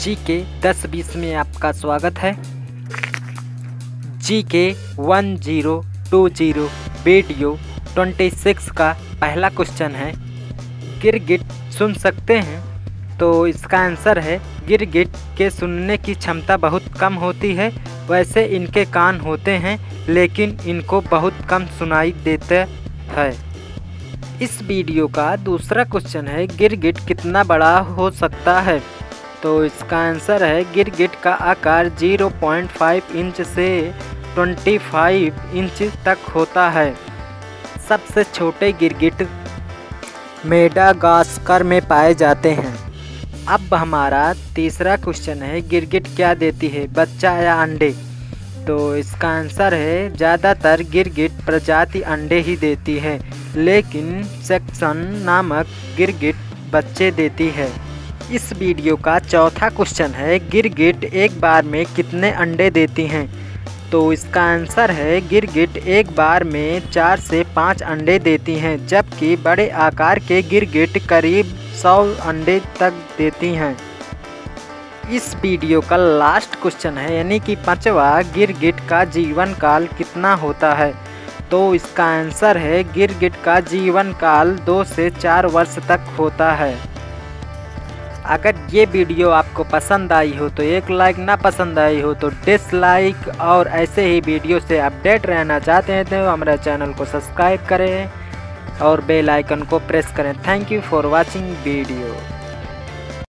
जी के दस बीस में आपका स्वागत है। G K one zero two zero video twenty six का पहला क्वेश्चन है। गिरगिट सुन सकते हैं? तो इसका आंसर है, गिरगिट के सुनने की क्षमता बहुत कम होती है। वैसे इनके कान होते हैं, लेकिन इनको बहुत कम सुनाई देते है। इस वीडियो का दूसरा क्वेश्चन है, गिरगिट कितना बड़ा हो सकता है? तो इसका आंसर है गिरगिट का आकार 0.5 इंच से 25 इंच तक होता है। सबसे छोटे गिरगिट मेडागास्कर में पाए जाते हैं। अब हमारा तीसरा क्वेश्चन है, गिरगिट क्या देती है, बच्चा या अंडे? तो इसका आंसर है, ज़्यादातर गिरगिट प्रजाति अंडे ही देती है, लेकिन सेक्शन नामक गिरगिट बच्चे देती है। इस वीडियो का चौथा क्वेश्चन है, गिरगिट एक बार में कितने अंडे देती हैं? तो इसका आंसर है, गिरगिट एक बार में चार से पाँच अंडे देती हैं, जबकि बड़े आकार के गिरगिट करीब सौ अंडे तक देती हैं। इस वीडियो का लास्ट क्वेश्चन है, यानी कि पांचवा, गिरगिट का जीवन काल कितना होता है? तो इसका आंसर है, गिरगिट का जीवन काल दो से चार वर्ष तक होता है। अगर ये वीडियो आपको पसंद आई हो तो एक लाइक, ना पसंद आई हो तो डिसलाइक और ऐसे ही वीडियो से अपडेट रहना चाहते हैं तो हमारे चैनल को सब्सक्राइब करें और बेल आइकन को प्रेस करें। Thank you for watching video